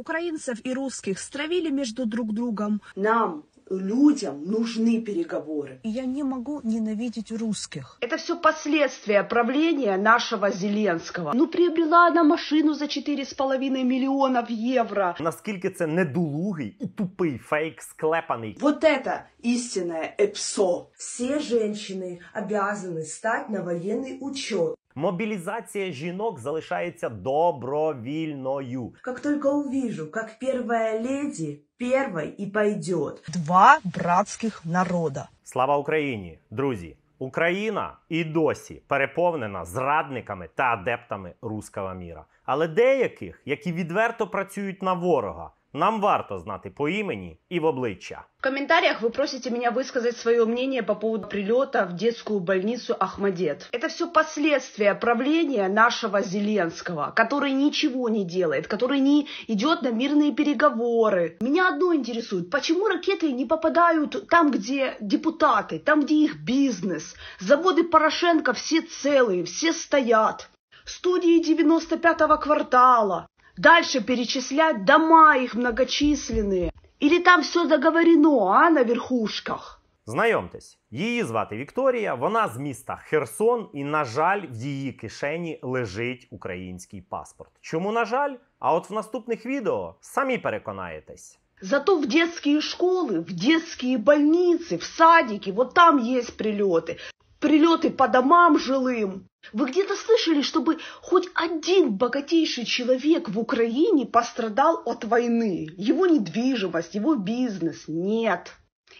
Украинцев и русских стравили между друг другом. Нам, людям, нужны переговоры. И я не могу ненавидеть русских. Это все последствия правления нашего Зеленского. Ну, приобрела она машину за 4,5 миллионов евро. Наскільки це недолугий і тупий фейк склепаний. Вот это истинное ЭПСО. Все женщины обязаны стать на военный учет. Мобілізація жінок залишається добровільною. Как только увижу, как первая леди первой и пойдет. Два братских народа. Слава Україні, друзі! Україна і досі переповнена зрадниками та адептами руского міра. Але деяких, які відверто працюють на ворога, нам варто знати по імені і в обличчя. В комментариях вы просите меня высказать свое мнение по поводу прилета в детскую больницу Ахмадет. Это все последствия правления нашего Зеленского, который ничего не делает, который не идет на мирные переговоры. Меня одно интересует, почему ракеты не попадают там, где депутаты, там, где их бизнес. Заводы Порошенко все целые, все стоят. Студии 95-го квартала. Дальше перечислять дома их многочисленные. Или там все договорено, а, на верхушках? Знайомтесь, її звати Вікторія. Вона з міста Херсон, і, на жаль, в її кишені лежить український паспорт. Чому на жаль? А от в наступних відео самі переконаєтесь. Зато в детские школы, в детские больницы, в садики, вот там есть прилеты. Прилеты по домам жилым. Вы где-то слышали, чтобы хоть один богатейший человек в Украине пострадал от войны? Его недвижимость, его бизнес? Нет.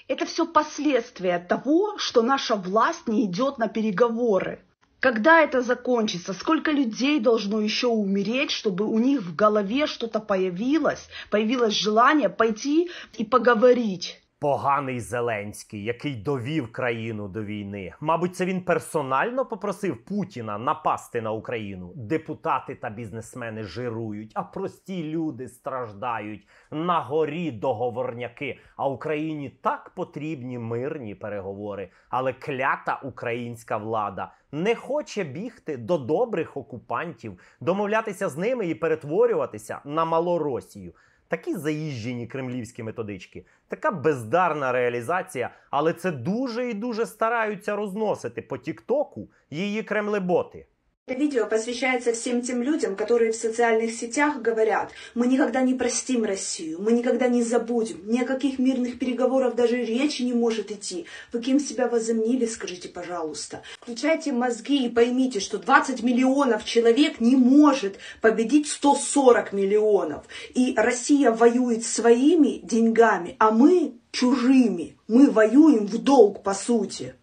Это все последствия того, что наша власть не идет на переговоры. Когда это закончится? Сколько людей должно еще умереть, чтобы у них в голове что-то появилось, появилось желание пойти и поговорить? Поганий Зеленський, який довів країну до війни. Мабуть, це він персонально попросив Путіна напасти на Україну. Депутати та бізнесмени жирують, а прості люди страждають. На горі договорняки. А Україні так потрібні мирні переговори. Але клята українська влада не хоче бігти до добрих окупантів, домовлятися з ними і перетворюватися на Малоросію. Такі заїжджені кремлівські методички, така бездарна реалізація, але це дуже і дуже стараються розносити по Тіктоку її кремлеботи. Это видео посвящается всем тем людям, которые в социальных сетях говорят, мы никогда не простим Россию, мы никогда не забудем, ни о каких мирных переговорах даже речи не может идти. Вы кем себя возомнили, скажите, пожалуйста. Включайте мозги и поймите, что 20 миллионов человек не может победить 140 миллионов. И Россия воюет своими деньгами, а мы чужими. Мы воюем в долг, по сути.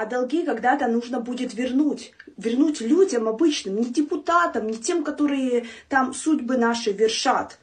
А долги когда-то нужно будет вернуть. Вернуть людям обычным, не депутатам, не тем, которые там судьбы наши вершат.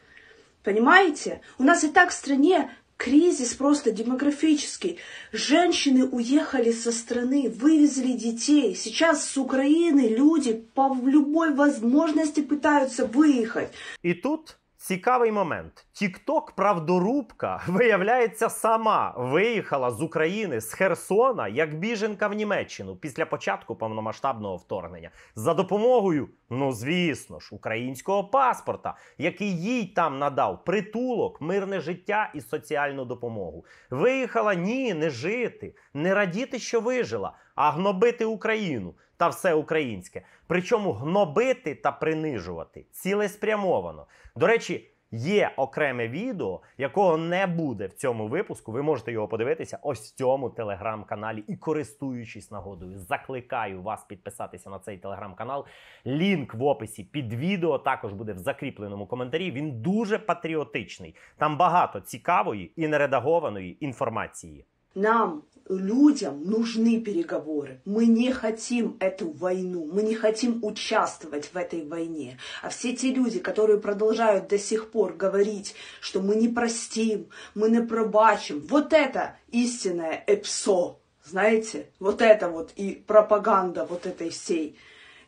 Понимаете? У нас и так в стране кризис просто демографический. Женщины уехали со страны, вывезли детей. Сейчас с Украины люди по любой возможности пытаются выехать. І тут цікавий момент: Тікток правдорубка, виявляється, сама виїхала з України з Херсона як біженка в Німеччину після початку повномасштабного вторгнення за допомогою, ну звісно ж, українського паспорта, який їй там надав притулок, мирне життя і соціальну допомогу. Виїхала ні, не жити, не радіти, що вижила, а гнобити Україну та все українське. Причому гнобити та принижувати цілеспрямовано. До речі. Є окреме відео, якого не буде в цьому випуску. Ви можете його подивитися ось в цьому телеграм-каналі. І користуючись нагодою, закликаю вас підписатися на цей телеграм-канал. Лінк в описі під відео також буде в закріпленому коментарі. Він дуже патріотичний. Там багато цікавої і нередагованої інформації. Нам, людям, нужны переговоры. Мы не хотим эту войну, мы не хотим участвовать в этой войне. А все те люди, которые продолжают до сих пор говорить, что мы не простим, мы не пробачим, вот это истинное ЭПСО, знаете, вот это вот и пропаганда вот этой всей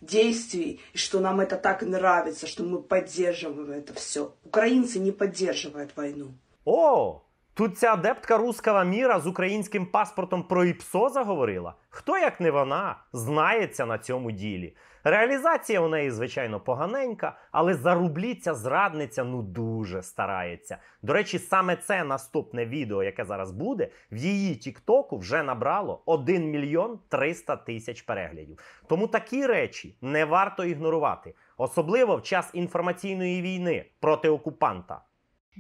действий, и что нам это так нравится, что мы поддерживаем это все. Украинцы не поддерживают войну. О, Тут ця адептка руского міра з українським паспортом про ІПСО заговорила. Хто як не вона знається на цьому ділі. Реалізація у неї, звичайно, поганенька, але за рублі ця зрадниця ну дуже старається. До речі, саме це наступне відео, яке зараз буде, в її Тіктоку вже набрало 1 мільйон 300 тисяч переглядів. Тому такі речі не варто ігнорувати, особливо в час інформаційної війни проти окупанта.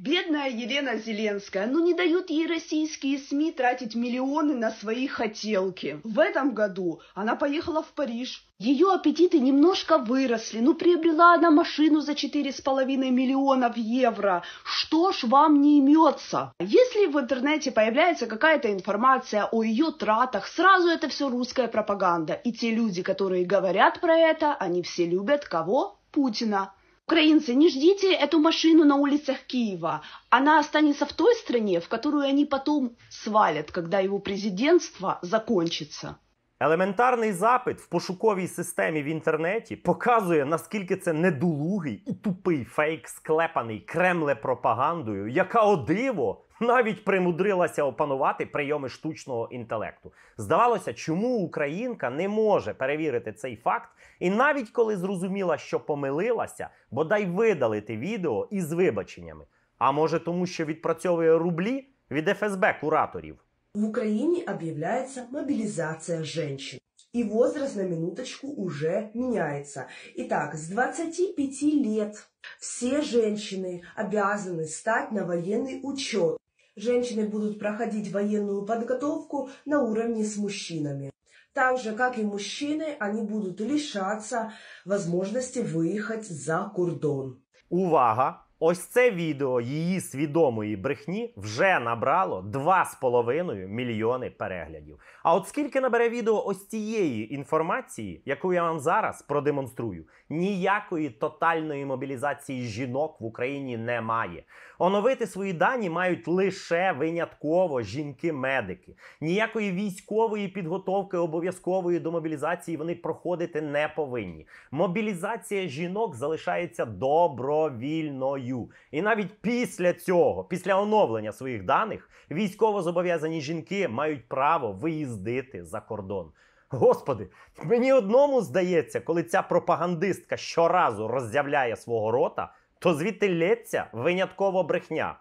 Бедная Елена Зеленская, ну не дают ей российские СМИ тратить миллионы на свои хотелки. В этом году она поехала в Париж. Ее аппетиты немножко выросли, ну приобрела она машину за 4,5 миллионов евро. Что ж вам не имется? Если в интернете появляется какая-то информация о ее тратах, сразу это все русская пропаганда. И те люди, которые говорят про это, они все любят кого? Путина. Украинцы, не ждите эту машину на улицах Киева. Она останется в той стране, в которую они потом свалят, когда его президентство закончится. Елементарний запит в пошуковій системі в інтернеті показує, наскільки це недолугий і тупий фейк, склепаний кремле-пропагандою, яка о диво навіть примудрилася опанувати прийоми штучного інтелекту. Здавалося, чому українка не може перевірити цей факт, і навіть коли зрозуміла, що помилилася, бодай видалити відео із вибаченнями. А може, тому що відпрацьовує рублі від ФСБ кураторів. В Украине объявляется мобилизация женщин. И возраст на минуточку уже меняется. Итак, с 25 лет все женщины обязаны стать на военный учет. Женщины будут проходить военную подготовку на уровне с мужчинами. Так же, как и мужчины, они будут лишаться возможности выехать за кордон. Увага! Ось це відео її свідомої брехні вже набрало 2,5 мільйони переглядів. А от скільки набере відео ось цієї інформації, яку я вам зараз продемонструю, ніякої тотальної мобілізації жінок в Україні немає. Оновити свої дані мають лише винятково жінки-медики. Ніякої військової підготовки обов'язкової до мобілізації вони проходити не повинні. Мобілізація жінок залишається добровільною І навіть після цього, після оновлення своїх даних, військово зобов'язані жінки мають право виїздити за кордон. Господи, мені одному здається, коли ця пропагандистка щоразу роззявляє свого рота, то звідти лється винятково брехня.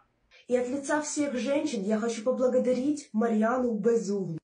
И от лица всех женщин я хочу поблагодарить Марьяну Безуглу,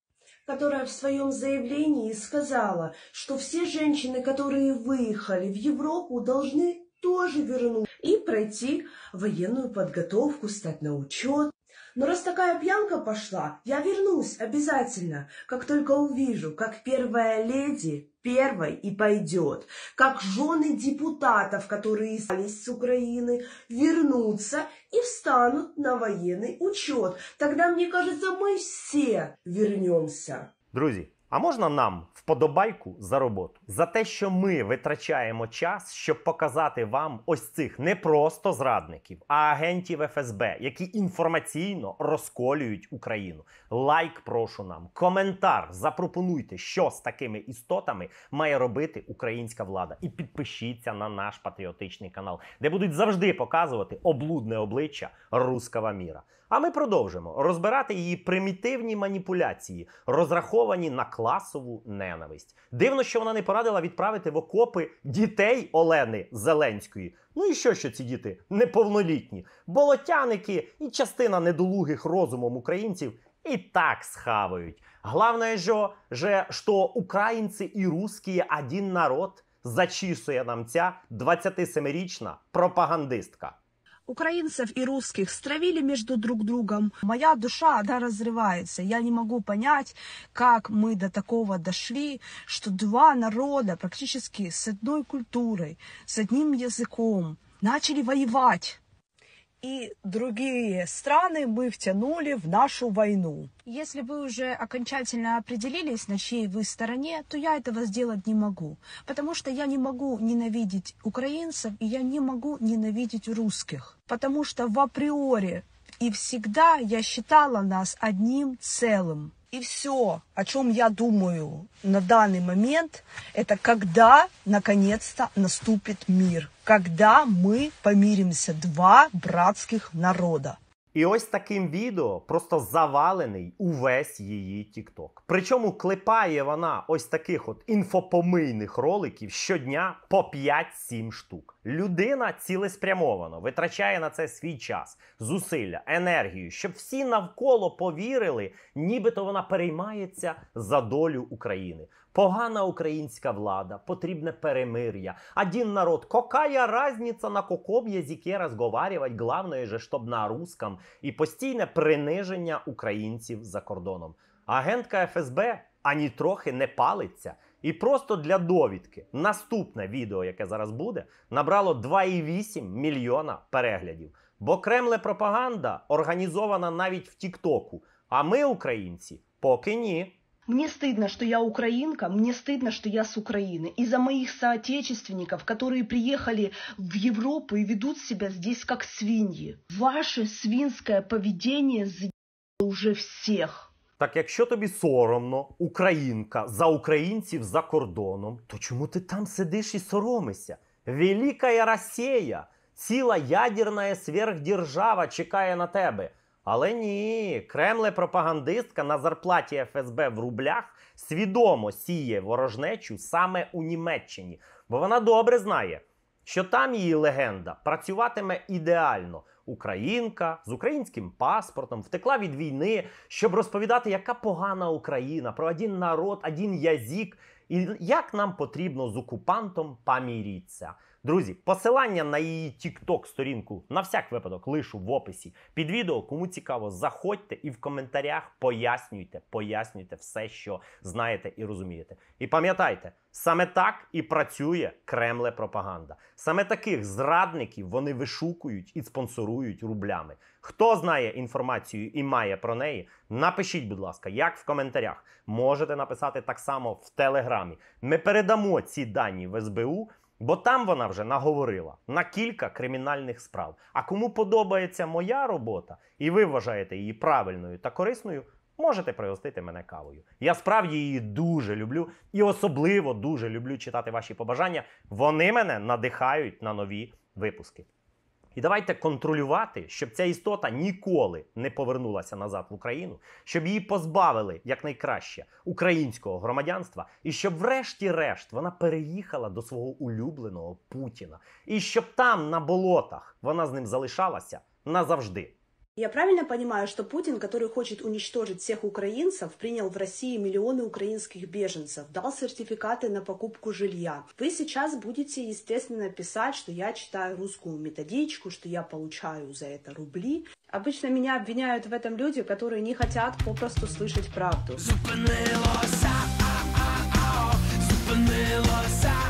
которая в своем заявлении сказала, что все женщины, которые выехали в Европу, должны тоже вернуться И пройти военную подготовку, стать на учет. Но раз такая пьянка пошла, я вернусь обязательно, как только увижу, как первая леди первой и пойдет, как жены депутатов, которые остались с Украины, вернутся и встанут на военный учет. Тогда, мне кажется, мы все вернемся. Друзі, а можна нам вподобайку за роботу? За те, що ми витрачаємо час, щоб показати вам ось цих не просто зрадників, а агентів ФСБ, які інформаційно розколюють Україну. Лайк, прошу нам, коментар. Запропонуйте, що з такими істотами має робити українська влада. І підпишіться на наш патріотичний канал, де будуть завжди показувати облудне обличчя руского міра. А ми продовжимо розбирати її примітивні маніпуляції, розраховані на класову ненависть. Дивно, що вона не порадила відправити в окопи дітей Олени Зеленської. Ну і що, що ці діти неповнолітні, болотяники і частина недолугих розумом українців і так схавають. Главное же, же, що українці і русські один народ, зачісує нам ця 27-річна пропагандистка. Украинцев и русских стравили между друг другом. Моя душа, она разрывается. Я не могу понять, как мы до такого дошли, что два народа практически с одной культурой, с одним языком начали воевать. И другие страны мы втянули в нашу войну. Если вы уже окончательно определились, на чьей вы стороне, то я этого сделать не могу. Потому что я не могу ненавидеть украинцев, и я не могу ненавидеть русских. Потому что в априори и всегда я считала нас одним целым. И все, о чем я думаю на данный момент, это когда наконец-то наступит мир. Когда мы помиримся два братских народа. І ось таким відео просто завалений увесь її Тікток. Причому клепає вона ось таких от інфопомийних роликів щодня по 5-7 штук. Людина цілеспрямовано витрачає на це свій час, зусилля, енергію, щоб всі навколо повірили, нібито вона переймається за долю України. Погана українська влада, потрібне перемир'я. Один народ. Какая разница на каком язике разговаривать? Главное же, щоб на русском. І постійне приниження українців за кордоном. Агентка ФСБ ані трохи не палиться. І просто для довідки наступне відео, яке зараз буде, набрало 2,8 мільйона переглядів. Бо Кремле пропаганда організована навіть в Тіктоку. А ми, українці, поки ні. Мне стыдно, что я украинка, мне стыдно, что я с Украины. И за моих соотечественников, которые приехали в Европу и ведут себя здесь как свиньи. Ваше свинское поведение заебало уже всех. Так якщо тобі соромно, українка за українців за кордоном, то чому ти там сидиш і соромишся? Велика Росія, ціла ядерна сверхдержава чекає на тебе. Але ні, Кремле пропагандистка на зарплаті ФСБ в рублях свідомо сіє ворожнечу саме у Німеччині, бо вона добре знає, що там її легенда працюватиме ідеально. Українка з українським паспортом втекла від війни, щоб розповідати, яка погана Україна, про один народ, один язик, і як нам потрібно з окупантом помірітися. Друзі, посилання на її TikTok сторінку на всяк випадок лишу в описі під відео. Кому цікаво, заходьте і в коментарях пояснюйте, пояснюйте все, що знаєте і розумієте. І пам'ятайте, саме так і працює Кремле пропаганда. Саме таких зрадників вони вишукують і спонсорують рублями. Хто знає інформацію і має про неї, напишіть, будь ласка, як в коментарях. Можете написати так само в телеграмі. Ми передамо ці дані в СБУ. Бо там вона вже наговорила на кілька кримінальних справ. А кому подобається моя робота, і ви вважаєте її правильною та корисною, можете пригостити мене кавою. Я справді її дуже люблю і особливо дуже люблю читати ваші побажання. Вони мене надихають на нові випуски. І давайте контролювати, щоб ця істота ніколи не повернулася назад в Україну, щоб її позбавили якнайкраще українського громадянства, і щоб, врешті-решт, вона переїхала до свого улюбленого Путіна, і щоб там, на болотах, вона з ним залишалася назавжди. Я правильно понимаю, что Путин, который хочет уничтожить всех украинцев, принял в России миллионы украинских беженцев, дал сертификаты на покупку жилья. Вы сейчас будете, естественно, писать, что я читаю русскую методичку, что я получаю за это рубли. Обычно меня обвиняют в этом люди, которые не хотят попросту слышать правду. Зупинилося, а, а, а, зупинилося.